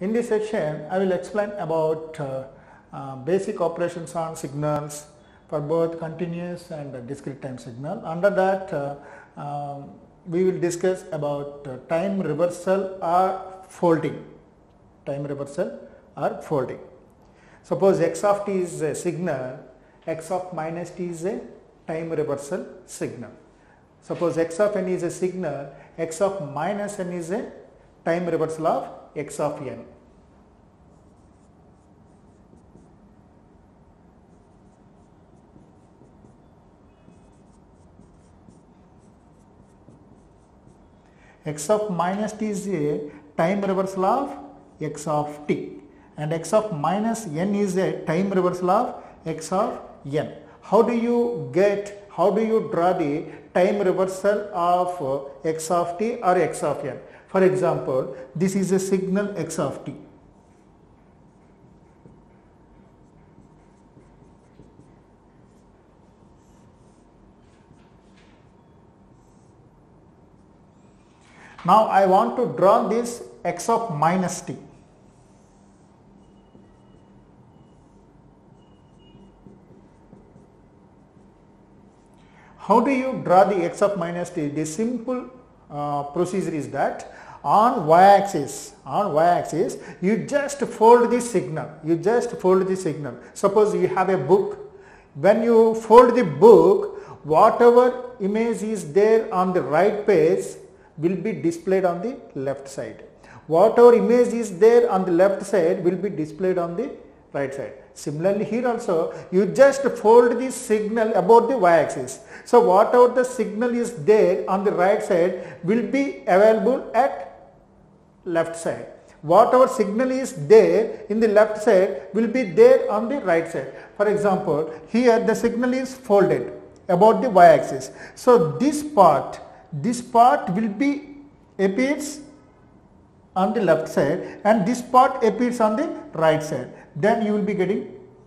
In this section, I will explain about uh, uh, basic operations on signals for both continuous and discrete time signal. Under that, uh, um, we will discuss about uh, time reversal or folding. Time reversal or folding. Suppose x of t is a signal, x of minus t is a time reversal signal. Suppose x of n is a signal, x of minus n is a time reversal of x of n. x of minus t is a time reversal of x of t and x of minus n is a time reversal of x of n. How do you get, how do you draw the time reversal of x of t or x of n? For example, this is a signal x of t. Now I want to draw this x of minus t. How do you draw the x of minus t? The simple uh, procedure is that on y-axis, on y-axis, you just fold the signal. You just fold the signal. Suppose you have a book. When you fold the book, whatever image is there on the right page will be displayed on the left side. Whatever image is there on the left side will be displayed on the right side. Similarly here also you just fold the signal about the y-axis. So whatever the signal is there on the right side will be available at left side. Whatever signal is there in the left side will be there on the right side. For example, here the signal is folded about the y-axis. So this part, this part will be appears on the left side and this part appears on the right side. Then you will be getting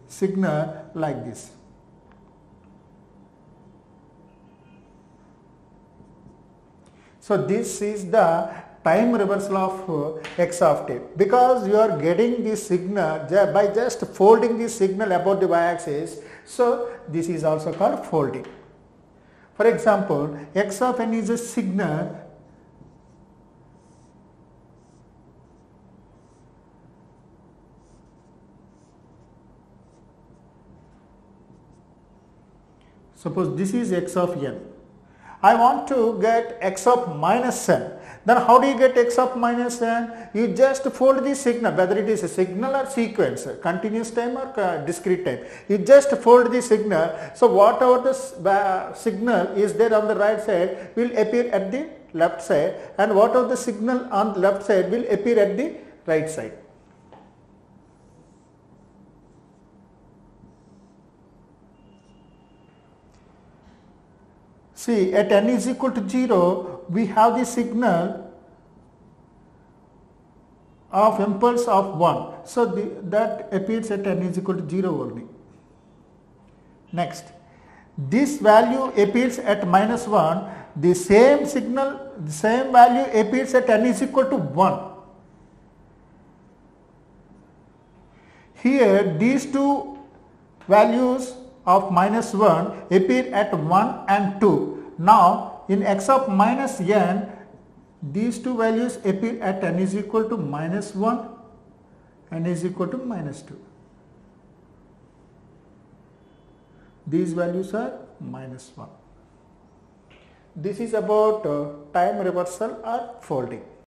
signal like this. So this is the time reversal of uh, x of t because you are getting this signal by just folding this signal about the y-axis. So this is also called folding. For example, x of n is a signal Suppose this is x of n. I want to get x of minus n. Then how do you get x of minus n? You just fold the signal, whether it is a signal or sequence, continuous time or discrete time. You just fold the signal. So whatever the uh, signal is there on the right side will appear at the left side and whatever the signal on the left side will appear at the right side. See at n is equal to 0 we have the signal of impulse of 1. So the, that appears at n is equal to 0 only. Next this value appears at minus 1 the same signal the same value appears at n is equal to 1. Here these two values of minus 1 appear at 1 and 2. Now in x of minus n these two values appear at n is equal to minus 1 and is equal to minus 2. These values are minus 1. This is about uh, time reversal or folding.